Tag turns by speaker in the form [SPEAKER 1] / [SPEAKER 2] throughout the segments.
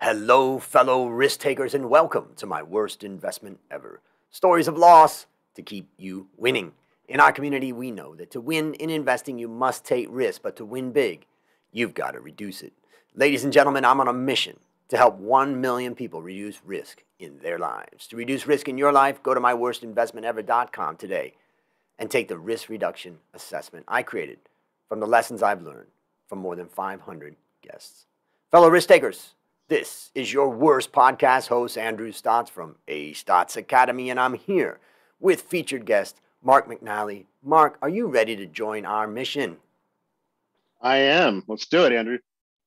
[SPEAKER 1] Hello, fellow risk takers, and welcome to my worst investment ever. Stories of loss to keep you winning. In our community, we know that to win in investing, you must take risk, but to win big, you've got to reduce it. Ladies and gentlemen, I'm on a mission to help 1 million people reduce risk in their lives. To reduce risk in your life, go to myworstinvestmentever.com today and take the risk reduction assessment I created from the lessons I've learned from more than 500 guests. Fellow risk takers, this is your worst podcast host, Andrew Stotz from A Stotz Academy, and I'm here with featured guest Mark McNally. Mark, are you ready to join our mission?
[SPEAKER 2] I am. Let's do it, Andrew.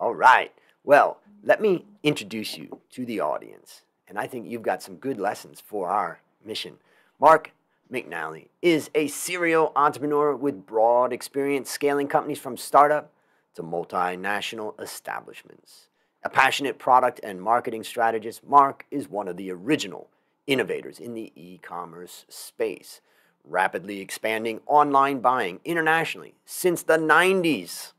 [SPEAKER 1] All right. Well, let me introduce you to the audience, and I think you've got some good lessons for our mission. Mark McNally is a serial entrepreneur with broad experience scaling companies from startup to multinational establishments. A passionate product and marketing strategist, Mark is one of the original innovators in the e commerce space, rapidly expanding online buying internationally since the 90s.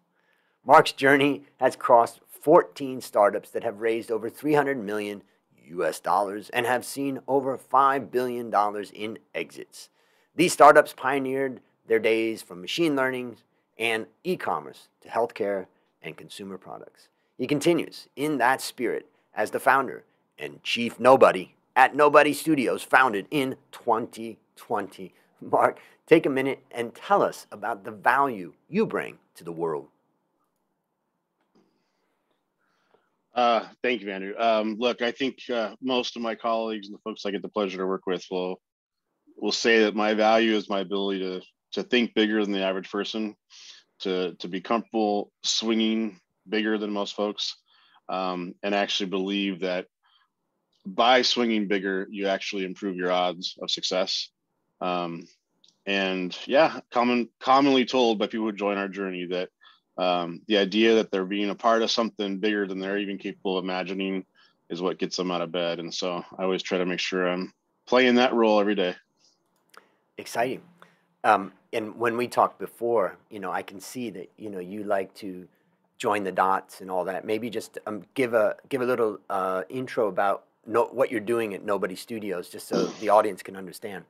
[SPEAKER 1] Mark's journey has crossed 14 startups that have raised over 300 million US dollars and have seen over $5 billion in exits. These startups pioneered their days from machine learning and e commerce to healthcare and consumer products. He continues in that spirit as the founder and chief nobody at Nobody Studios, founded in 2020. Mark, take a minute and tell us about the value you bring to the world.
[SPEAKER 2] Uh, thank you, Andrew. Um, look, I think uh, most of my colleagues and the folks I get the pleasure to work with will will say that my value is my ability to to think bigger than the average person, to to be comfortable swinging bigger than most folks, um, and actually believe that by swinging bigger, you actually improve your odds of success. Um, and yeah, common commonly told by people who join our journey that um, the idea that they're being a part of something bigger than they're even capable of imagining is what gets them out of bed. And so I always try to make sure I'm playing that role every day.
[SPEAKER 1] Exciting. Um, and when we talked before, you know, I can see that you know you like to join the dots and all that. Maybe just um, give a give a little uh, intro about no, what you're doing at Nobody Studios, just so the audience can understand.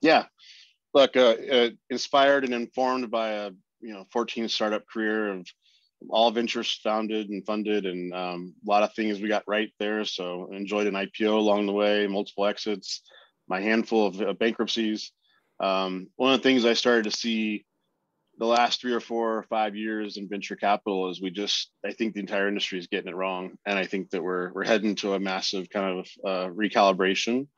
[SPEAKER 2] Yeah, look, uh, uh, inspired and informed by a you know 14 startup career of all ventures founded and funded, and um, a lot of things we got right there. So enjoyed an IPO along the way, multiple exits, my handful of uh, bankruptcies. Um, one of the things I started to see the last three or four or five years in venture capital is we just I think the entire industry is getting it wrong, and I think that we're we're heading to a massive kind of uh, recalibration.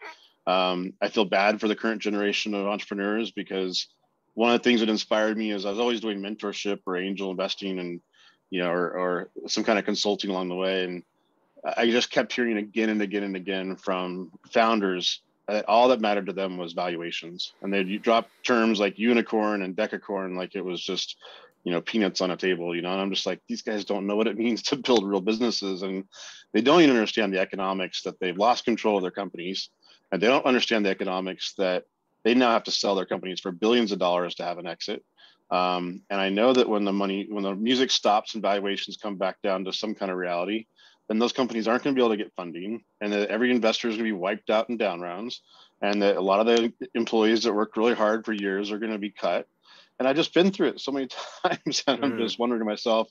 [SPEAKER 2] Um, I feel bad for the current generation of entrepreneurs because one of the things that inspired me is I was always doing mentorship or angel investing and you know or, or some kind of consulting along the way, and I just kept hearing again and again and again from founders uh, all that mattered to them was valuations. And they'd drop terms like unicorn and decacorn like it was just you know peanuts on a table you know? And i'm just like these guys don't know what it means to build real businesses. And they don't even understand the economics that they've lost control of their companies. And they don't understand the economics that they now have to sell their companies for billions of dollars to have an exit. Um, and i know that when the money when the music stops and valuations come back down to some kind of reality then those companies aren't going to be able to get funding, and that every investor is going to be wiped out in down rounds, and that a lot of the employees that worked really hard for years are going to be cut. And I've just been through it so many times, and I'm mm. just wondering to myself,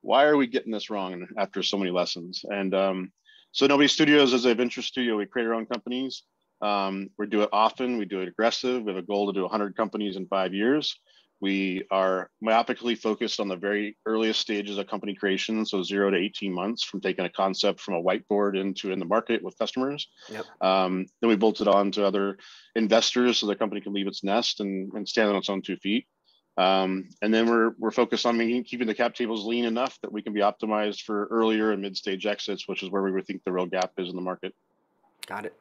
[SPEAKER 2] why are we getting this wrong after so many lessons? And um, so, Nobody Studios is a venture studio. We create our own companies. Um, we do it often. We do it aggressive. We have a goal to do 100 companies in five years. We are myopically focused on the very earliest stages of company creation, so zero to 18 months from taking a concept from a whiteboard into in the market with customers. Yep. Um, then we bolt it on to other investors so the company can leave its nest and, and stand on its own two feet. Um, and then we're we're focused on making, keeping the cap tables lean enough that we can be optimized for earlier and mid stage exits, which is where we would think the real gap is in the market.
[SPEAKER 1] Got it.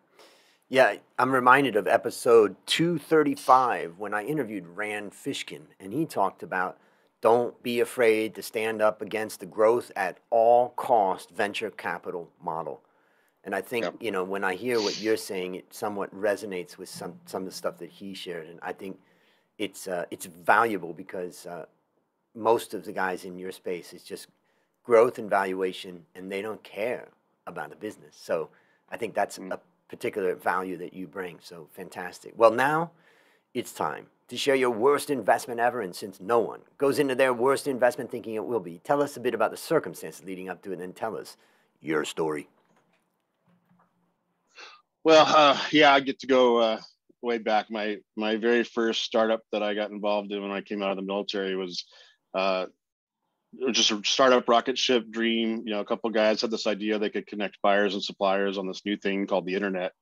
[SPEAKER 1] Yeah, I'm reminded of episode 235 when I interviewed Rand Fishkin, and he talked about don't be afraid to stand up against the growth at all cost venture capital model. And I think, yep. you know, when I hear what you're saying, it somewhat resonates with some, some of the stuff that he shared. And I think it's, uh, it's valuable because uh, most of the guys in your space is just growth and valuation, and they don't care about the business. So I think that's mm. a particular value that you bring. So fantastic. Well, now it's time to share your worst investment ever. And since no one goes into their worst investment thinking it will be, tell us a bit about the circumstances leading up to it and then tell us your story.
[SPEAKER 2] Well, uh, yeah, I get to go uh, way back. My my very first startup that I got involved in when I came out of the military was uh, just a startup rocket ship dream. You know, a couple guys had this idea they could connect buyers and suppliers on this new thing called the internet,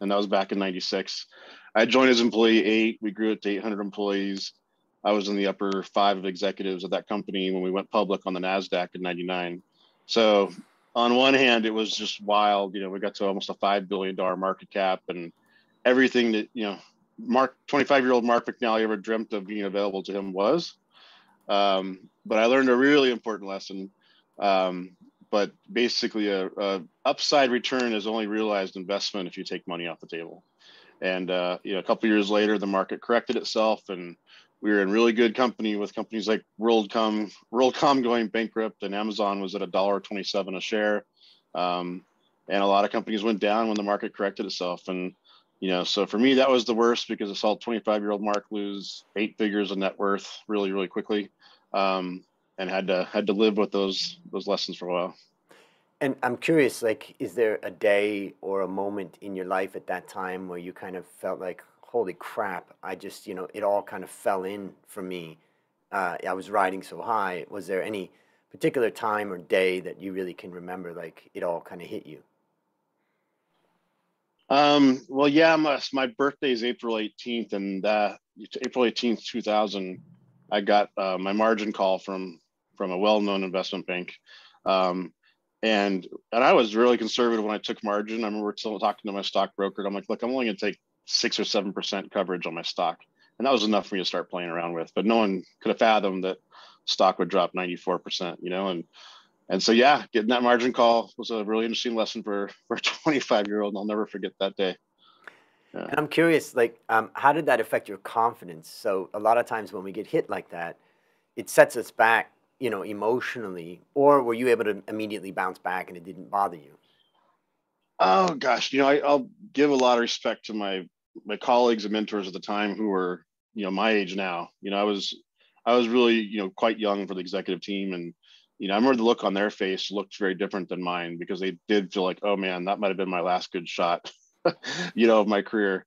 [SPEAKER 2] and that was back in '96. I joined as employee eight. We grew it to 800 employees. I was in the upper five of executives of that company when we went public on the Nasdaq in '99. So on one hand, it was just wild. You know, we got to almost a five billion dollar market cap, and everything that you know, Mark, 25 year old Mark McNally ever dreamt of being available to him was. Um, but I learned a really important lesson. Um, but basically, a, a, upside return is only realized investment if you take money off the table. And uh, you know, a couple years later, the market corrected itself, and we were in really good company with companies like WorldCom, WorldCom going bankrupt, and Amazon was at a dollar twenty-seven a share. Um, and a lot of companies went down when the market corrected itself. And you know, so for me, that was the worst because I saw 25 year old Mark lose eight figures of net worth really, really quickly, um, and had to had to live with those those lessons for a while.
[SPEAKER 1] And I'm curious, like, is there a day or a moment in your life at that time where you kind of felt like, holy crap, I just, you know, it all kind of fell in for me. Uh, I was riding so high. Was there any particular time or day that you really can remember, like it all kind of hit you?
[SPEAKER 2] Um, well, yeah, my, my birthday is April 18th, and uh, April 18th, 2000, I got uh, my margin call from from a well-known investment bank. Um, and and I was really conservative when I took margin. I remember still talking to my stockbroker. I'm like, look, I'm only going to take six or seven percent coverage on my stock, and that was enough for me to start playing around with. But no one could have fathomed that stock would drop 94 percent, you know. And and so yeah, getting that margin call was a really interesting lesson for for a 25 year old. And I'll never forget that day.
[SPEAKER 1] Yeah. And I'm curious, like, um, how did that affect your confidence? So a lot of times when we get hit like that, it sets us back, you know, emotionally. Or were you able to immediately bounce back and it didn't bother you?
[SPEAKER 2] Oh gosh, you know, I, will give a lot of respect to my my colleagues and mentors at the time who were, you know, my age now. You know, I was I was really, you know, quite young for the executive team, and you know, I remember the look on their face looked very different than mine because they did feel like, oh man, that might have been my last good shot, you know, of my career.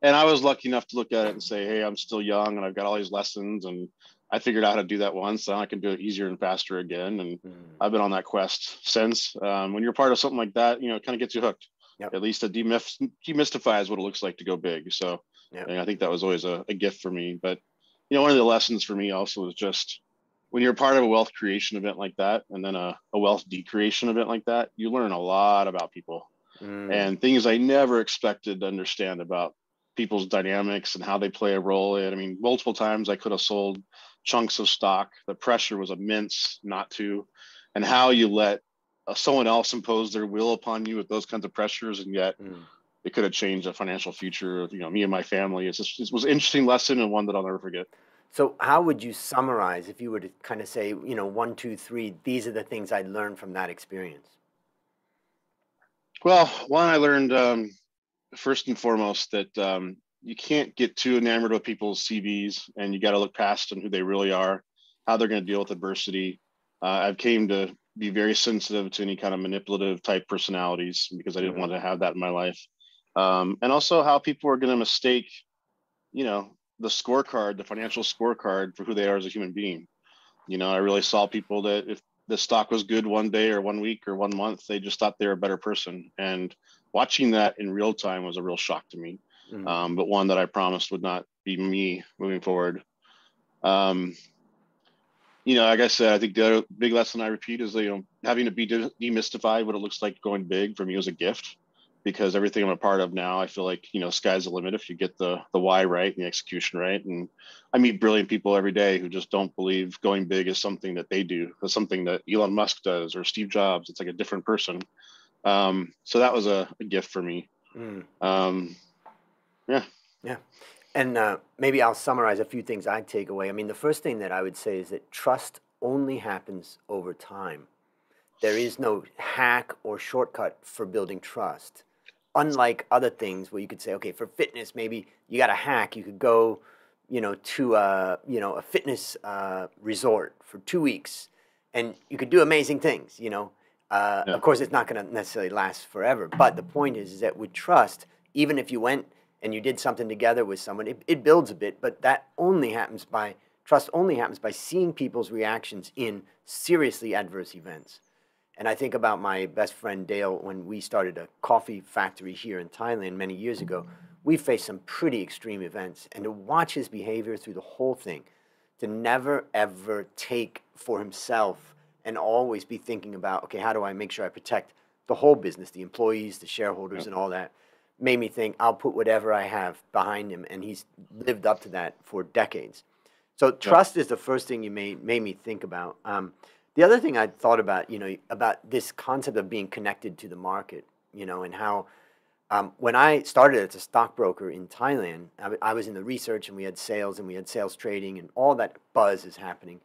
[SPEAKER 2] And I was lucky enough to look at it and say, hey, I'm still young and I've got all these lessons and I figured out how to do that once, and I can do it easier and faster again. And mm. I've been on that quest since. Um, when you're part of something like that, you know, it kind of gets you hooked. Yep. At least it demystifies what it looks like to go big. So, yep. and I think that was always a, a gift for me. But you know, one of the lessons for me also was just when you're part of a wealth creation event like that, and then a, a wealth decreation event like that, you learn a lot about people mm. and things I never expected to understand about people's dynamics and how they play a role in. I mean, multiple times I could have sold chunks of stock. The pressure was immense not to, and how you let uh, someone else impose their will upon you with those kinds of pressures, and yet mm. it could have changed the financial future of you know me and my family. It's just, it was an interesting lesson and one that I'll never forget.
[SPEAKER 1] So, how would you summarize if you were to kind of say, you know, one, two, three? These are the things I learned from that experience.
[SPEAKER 2] Well, one, I learned um, first and foremost that um, you can't get too enamored with people's CVs, and you got to look past them, who they really are, how they're going to deal with adversity. Uh, I've came to be very sensitive to any kind of manipulative type personalities because I didn't mm-hmm. want to have that in my life, um, and also how people are going to mistake, you know, the scorecard, the financial scorecard for who they are as a human being. You know, I really saw people that if the stock was good one day or one week or one month, they just thought they were a better person. And watching that in real time was a real shock to me mm-hmm. um, but one that I promised would not be me moving forward. Um, you know, like I said, I think the other big lesson I repeat is you know having to be de- demystify what it looks like going big for me was a gift because everything I'm a part of now, I feel like you know sky's the limit if you get the the why right and the execution right. And I meet brilliant people every day who just don't believe going big is something that they do, it's something that Elon Musk does or Steve Jobs. It's like a different person. Um, so that was a, a gift for me. Mm. Um, yeah.
[SPEAKER 1] Yeah. And uh, maybe I'll summarize a few things I take away. I mean, the first thing that I would say is that trust only happens over time. there is no hack or shortcut for building trust. Unlike other things where you could say, okay, for fitness, maybe you got a hack. You could go, you know, to a you know a fitness uh, resort for two weeks, and you could do amazing things. You know, uh, yeah. of course, it's not going to necessarily last forever. But the point is, is that with trust, even if you went and you did something together with someone, it, it builds a bit. But that only happens by trust. Only happens by seeing people's reactions in seriously adverse events. And I think about my best friend Dale when we started a coffee factory here in Thailand many years ago. We faced some pretty extreme events, and to watch his behavior through the whole thing, to never ever take for himself and always be thinking about, okay, how do I make sure I protect the whole business, the employees, the shareholders, yep. and all that, made me think I'll put whatever I have behind him, and he's lived up to that for decades. So trust yep. is the first thing you made made me think about. Um, the other thing I thought about, you know, about this concept of being connected to the market, you know, and how um, when I started as a stockbroker in Thailand, I, I, was in the research and we had sales and we had sales trading and all that buzz is happening.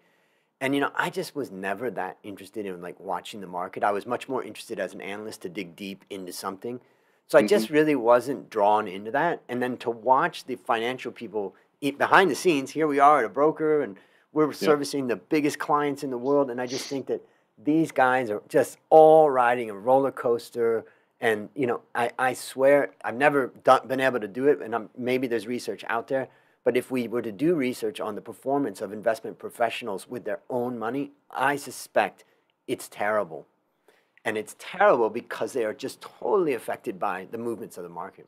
[SPEAKER 1] And you know, I just was never that interested in like watching the market. I was much more interested as an analyst to dig deep into something. So I mm-hmm. just really wasn't drawn into that. And then to watch the financial people behind the scenes, here we are at a broker and we're servicing the biggest clients in the world, and I just think that these guys are just all riding a roller coaster. And you know, I, I swear I've never done, been able to do it, and I'm, maybe there's research out there. But if we were to do research on the performance of investment professionals with their own money, I suspect it's terrible. And it's terrible because they are just totally affected by the movements of the market.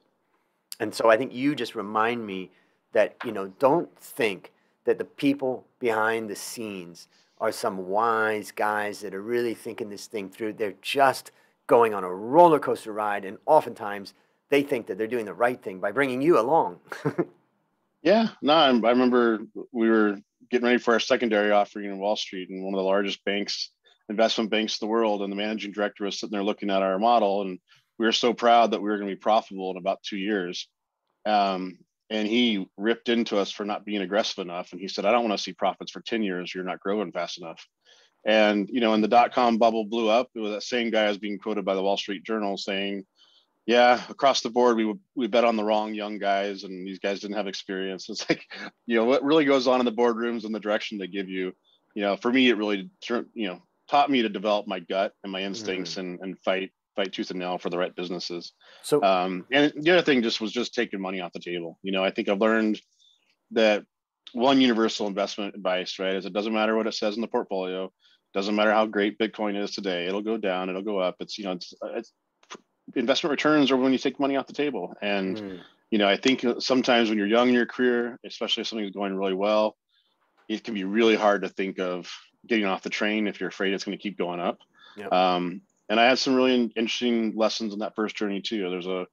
[SPEAKER 1] And so I think you just remind me that, you know, don't think that the people behind the scenes are some wise guys that are really thinking this thing through. They're just going on a roller coaster ride, and oftentimes they think that they're doing the right thing by bringing you along.
[SPEAKER 2] yeah, no, I remember we were getting ready for our secondary offering in Wall Street, and one of the largest banks, investment banks in the world, and the managing director was sitting there looking at our model, and we were so proud that we were going to be profitable in about two years. Um, and he ripped into us for not being aggressive enough. And he said, I don't want to see profits for 10 years. You're not growing fast enough. And, you know, and the dot com bubble blew up, it was that same guy was being quoted by the Wall Street Journal saying, yeah, across the board, we we bet on the wrong young guys, and these guys didn't have experience. It's like, you know, what really goes on in the boardrooms and the direction they give you. You know, for me, it really, you know, taught me to develop my gut and my instincts mm-hmm. and and fight fight tooth and nail for the right businesses. So, um, and the other thing just was just taking money off the table. You know, I think I've learned that one universal investment advice, right, is it doesn't matter what it says in the portfolio, doesn't matter how great Bitcoin is today, it'll go down, it'll go up. It's you know, it's, it's investment returns are when you take money off the table, and mm. you know, I think sometimes when you're young in your career, especially if something's going really well, it can be really hard to think of getting off the train if you're afraid it's going to keep going up. Yep. Um, and I had some really interesting lessons in that first journey too. There's a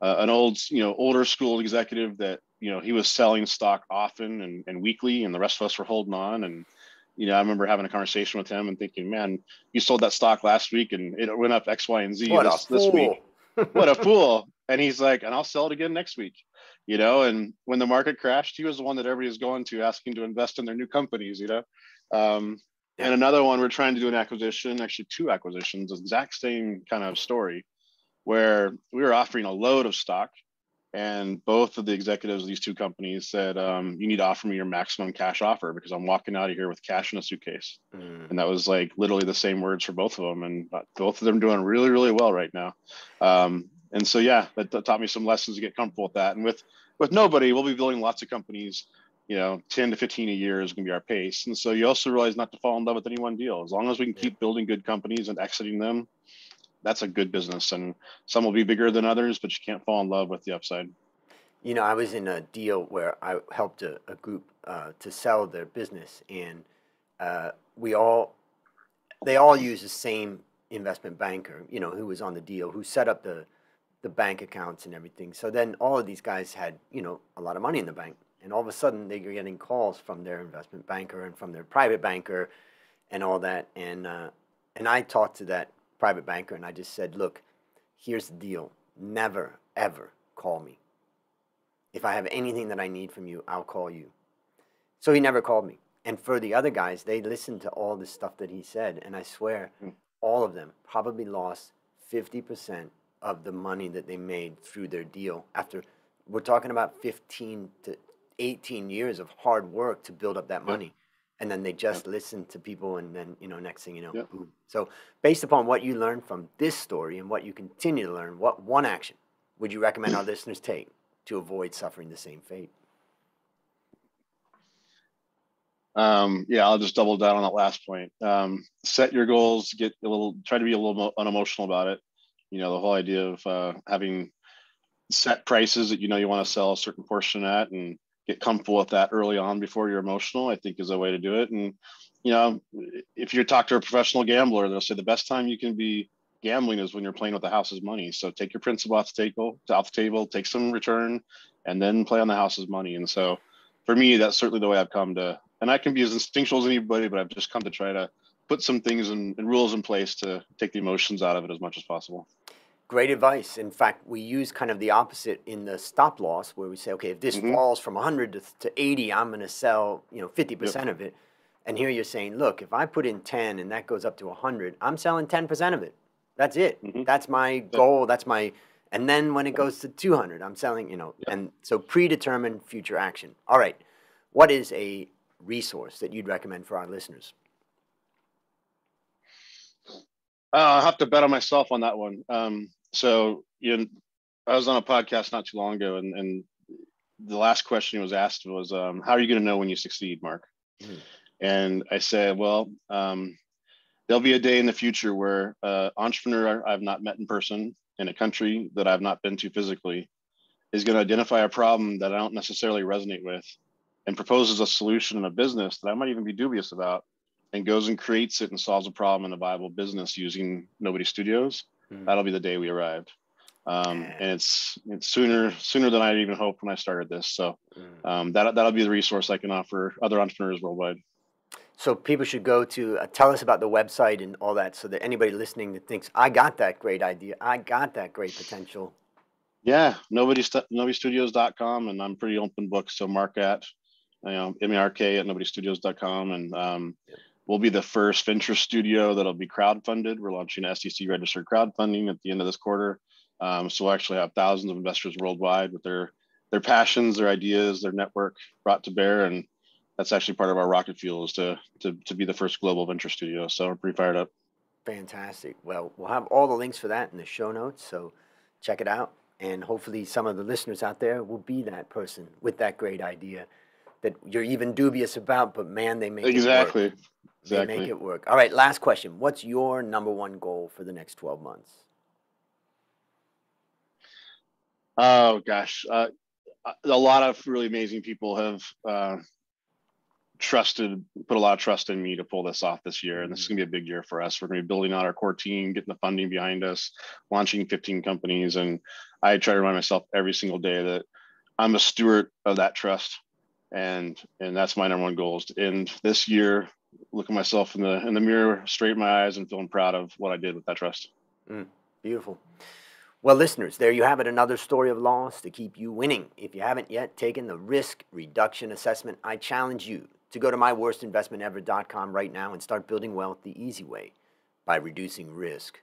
[SPEAKER 2] uh, an old, you know, older school executive that you know he was selling stock often and, and weekly, and the rest of us were holding on. And you know, I remember having a conversation with him and thinking, man, you sold that stock last week and it went up X, Y, and Z what this, this week. what a fool! And he's like, and I'll sell it again next week. You know, and when the market crashed, he was the one that everybody was going to asking to invest in their new companies. You know, um, and another one, we're trying to do an acquisition, actually two acquisitions, exact same kind of story, where we were offering a load of stock, and both of the executives of these two companies said, um, "You need to offer me your maximum cash offer because I'm walking out of here with cash in a suitcase." Mm. And that was like literally the same words for both of them, and both of them doing really, really well right now. Um, and so, yeah, that, that taught me some lessons to get comfortable with that. And with with nobody, we'll be building lots of companies you know 10 to 15 a year is going to be our pace. And so you also realize not to fall in love with any one deal. As long as we can keep building good companies and exiting them that's a good business. And some will be bigger than others but you can't fall in love with the upside.
[SPEAKER 1] You know i was in a deal where i helped a, a group uh, to sell their business. And uh, we all they all use the same investment banker you know who was on the deal who set up the the bank accounts and everything. So then all of these guys had you know a lot of money in the bank and all of a sudden they're getting calls from their investment banker and from their private banker and all that. And, uh, and I talked to that private banker and I just said, look, here's the deal. Never, ever call me. If I have anything that I need from you, I'll call you. So he never called me. And for the other guys, they listened to all the stuff that he said. And I swear, mm. all of them probably lost 50% of the money that they made through their deal after we're talking about 15 to 18 years of hard work to build up that money and then they just listen to people and then you know next thing you know
[SPEAKER 2] Yep.
[SPEAKER 1] boom so based upon what you learned from this story and what you continue to learn what one action would you recommend our listeners take to avoid suffering the same fate
[SPEAKER 2] Um, yeah, I'll just double down on that last point. Um, set your goals, get a little, try to be a little mo- unemotional about it. You know, the whole idea of uh, having set prices that you know you want to sell a certain portion at and get comfortable with that early on before you're emotional, I think is a way to do it. And, you know, if you talk to a professional gambler, they'll say the best time you can be gambling is when you're playing with the house's money. So take your principal off the table, off the table, take some return, and then play on the house's money. And so for me, that's certainly the way I've come to, and I can be as instinctual as anybody, but I've just come to try to put some things and, and rules in place to take the emotions out of it as much as possible.
[SPEAKER 1] Great advice. In fact, we use kind of the opposite in the stop loss, where we say, okay, if this
[SPEAKER 2] Mhm.
[SPEAKER 1] falls from 100 to, to 80, I'm going to sell, you know, 50% of it. And here you're saying, look, if I put in 10 and that goes up to 100, I'm selling 10% of it. That's it.
[SPEAKER 2] Mhm.
[SPEAKER 1] That's my goal. That's my. And then when it goes to 200, I'm selling, you know,
[SPEAKER 2] Yep.
[SPEAKER 1] and so predetermined future action. All right. What is a resource that you'd recommend for our listeners?
[SPEAKER 2] Uh, I'll have to bet on myself on that one. Um, so, you know, I was on a podcast not too long ago, and, and the last question was asked was, um, "How are you going to know when you succeed, Mark?"
[SPEAKER 1] Mhm.
[SPEAKER 2] And I said, "Well, um, there'll be a day in the future where uh, entrepreneur I've not met in person in a country that I've not been to physically is going to identify a problem that I don't necessarily resonate with, and proposes a solution in a business that I might even be dubious about." and goes and creates it and solves a problem in a viable business using Nobody Studios,
[SPEAKER 1] Mm.
[SPEAKER 2] that'll be the day we arrived. Um,
[SPEAKER 1] Yeah.
[SPEAKER 2] and it's it's sooner sooner than I even hoped when I started this. So
[SPEAKER 1] Mm.
[SPEAKER 2] um, that that'll be the resource I can offer other entrepreneurs worldwide.
[SPEAKER 1] So people should go to uh, tell us about the website and all that, so that anybody listening that thinks I got that great idea, I got that great potential.
[SPEAKER 2] Yeah, nobody stu- nobodystudios.com and I'm pretty open book. So mark at you know M-A-R-K at nobodystudios.com and um. We'll be the first venture studio that'll be crowdfunded. We're launching SEC registered crowdfunding at the end of this quarter. Um, so we'll actually have thousands of investors worldwide with their their passions, their ideas, their network brought to bear, and that's actually part of our rocket fuel is to to to be the first global venture studio. So we're pretty fired up.
[SPEAKER 1] Fantastic. Well, we'll have all the links for that in the show notes, so check it out. And hopefully, some of the listeners out there will be that person with that great idea that you're even dubious about, but man, they make it work.
[SPEAKER 2] Exactly.
[SPEAKER 1] They make it work. All right, last question. What's your number one goal for the next 12 months?
[SPEAKER 2] Oh gosh, uh, a lot of really amazing people have uh, trusted, put a lot of trust in me to pull this off this year, and this is gonna be a big year for us. We're gonna be building out our core team, getting the funding behind us, launching 15 companies, and I try to remind myself every single day that I'm a steward of that trust, and and that's my number one goal is to end this year, look at myself in the in the mirror, straighten my eyes, and feeling proud of what I did with that trust.
[SPEAKER 1] Mm, beautiful. Well, listeners, there you have it another story of loss to keep you winning. If you haven't yet taken the risk reduction assessment, I challenge you to go to myworstinvestmentever.com right now and start building wealth the easy way by reducing risk.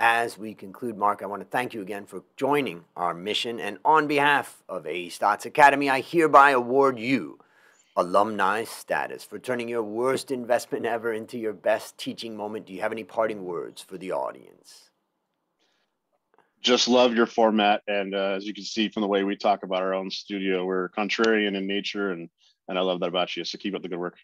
[SPEAKER 1] As we conclude, Mark, I want to thank you again for joining our mission. And on behalf of A Stotz Academy, I hereby award you alumni status for turning your worst investment ever into your best teaching moment. Do you have any parting words for the audience?
[SPEAKER 2] just love your format and uh, as you can see from the way we talk about our own studio we're contrarian in nature and and i love that about you so keep up the good work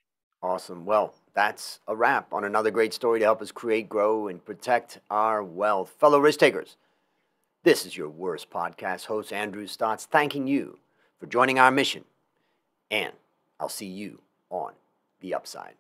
[SPEAKER 1] Awesome. Well, that's a wrap on another great story to help us create, grow, and protect our wealth. Fellow risk takers, this is your worst podcast host, Andrew Stotz, thanking you for joining our mission. And I'll see you on the upside.